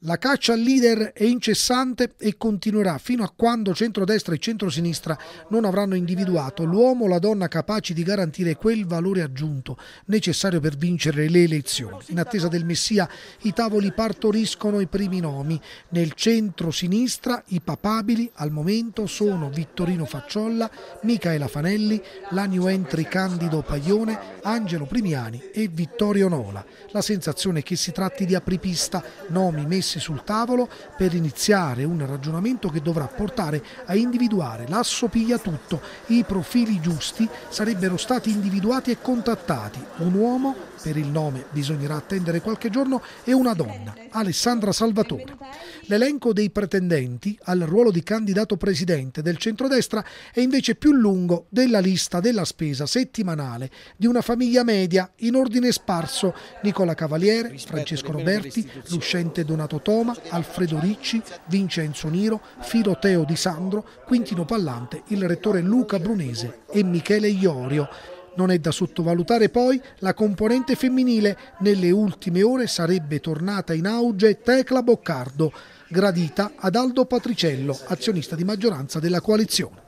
La caccia al leader è incessante e continuerà fino a quando centrodestra e centrosinistra non avranno individuato l'uomo o la donna capaci di garantire quel valore aggiunto necessario per vincere le elezioni. In attesa del Messia i tavoli partoriscono i primi nomi. Nel centro-sinistra i papabili al momento sono Vittorino Facciolla, Micaela Fanelli, la new entry Candido Paglione, Angelo Primiani e Vittorio Nola. La sensazione è che si tratti di apripista, nomi messi messi sul tavolo per iniziare un ragionamento che dovrà portare a individuare l'assopigliatutto. I profili giusti sarebbero stati individuati e contattati. Un uomo, per il nome bisognerà attendere qualche giorno, e una donna, Alessandra Salvatore. L'elenco dei pretendenti al ruolo di candidato presidente del centrodestra è invece più lungo della lista della spesa settimanale di una famiglia media in ordine sparso Nicola Cavaliere, Francesco Roberti, l'uscente Donato Renato Toma, Alfredo Ricci, Vincenzo Niro, Filoteo Di Sandro, Quintino Pallante, il rettore Luca Brunese e Michele Iorio. Non è da sottovalutare poi la componente femminile. Nelle ultime ore sarebbe tornata in auge Tecla Boccardo, gradita ad Aldo Patriciello, azionista di maggioranza della coalizione.